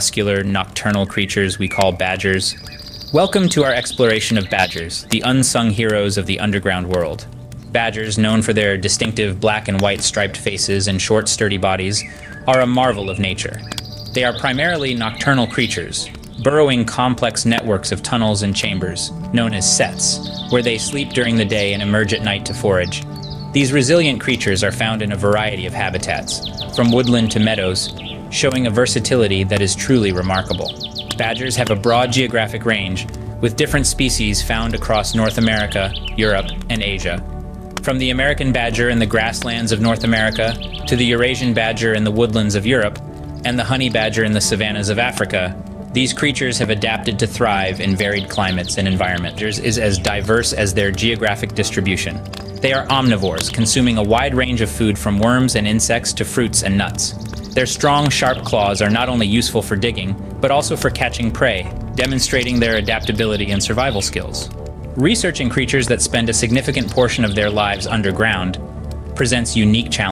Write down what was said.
muscular, nocturnal creatures we call badgers. Welcome to our exploration of badgers, the unsung heroes of the underground world. Badgers, known for their distinctive black and white striped faces and short, sturdy bodies, are a marvel of nature. They are primarily nocturnal creatures, burrowing complex networks of tunnels and chambers, known as sets, where they sleep during the day and emerge at night to forage. These resilient creatures are found in a variety of habitats, from woodland to meadows, showing a versatility that is truly remarkable. Badgers have a broad geographic range, with different species found across North America, Europe, and Asia. From the American badger in the grasslands of North America, to the Eurasian badger in the woodlands of Europe, and the honey badger in the savannas of Africa, these creatures have adapted to thrive in varied climates and environments. is as diverse as their geographic distribution. They are omnivores, consuming a wide range of food from worms and insects to fruits and nuts. Their strong, sharp claws are not only useful for digging, but also for catching prey, demonstrating their adaptability and survival skills. Researching creatures that spend a significant portion of their lives underground presents unique challenges.